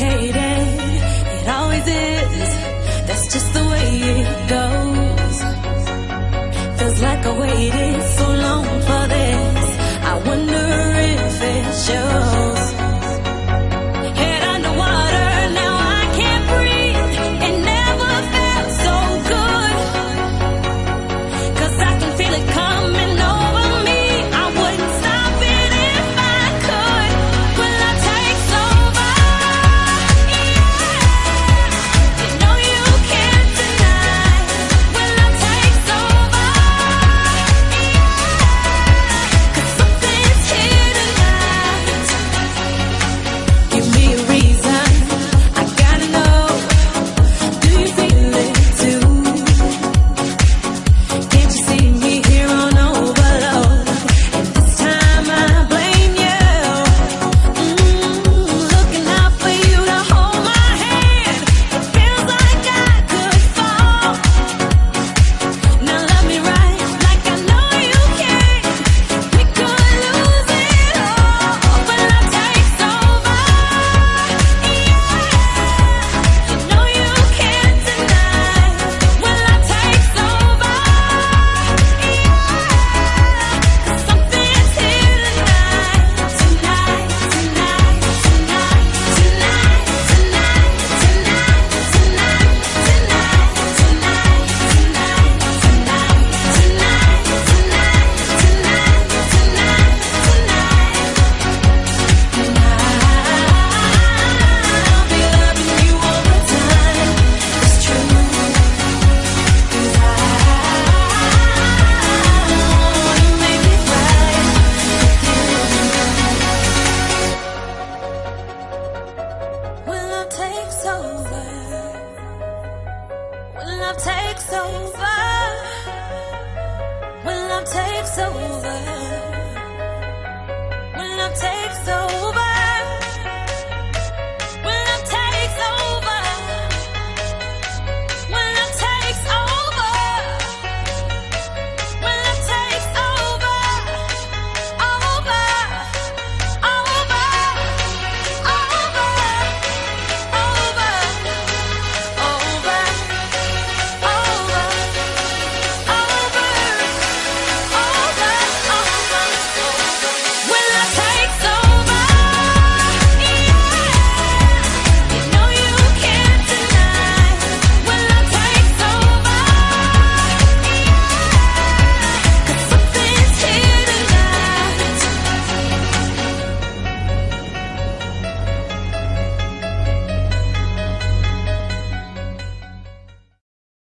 complicated. It always is. love takes over, when love takes over.